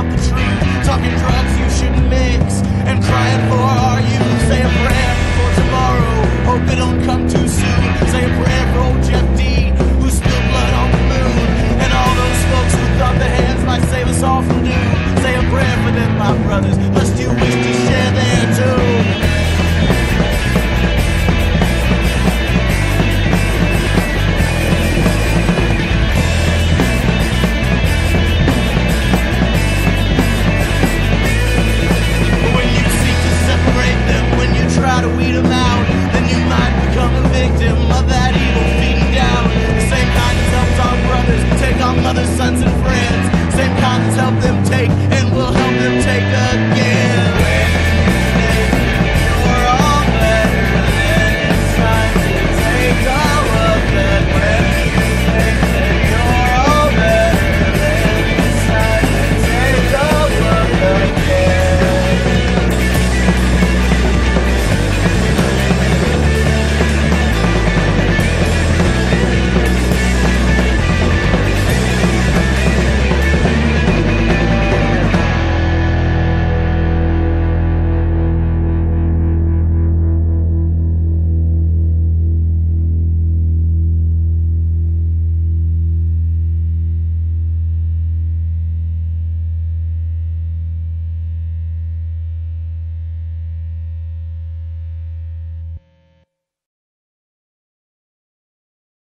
out the tree, talking drugs you shouldn't mix, and crying for our youth. Say a prayer for tomorrow, hope it don't come too soon. Say a prayer for old Jeff D who spilled blood on the moon, and all those folks who thought their hands might save us all from doom. Say a prayer for them, my brothers. take again.